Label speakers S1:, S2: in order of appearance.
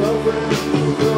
S1: the wind.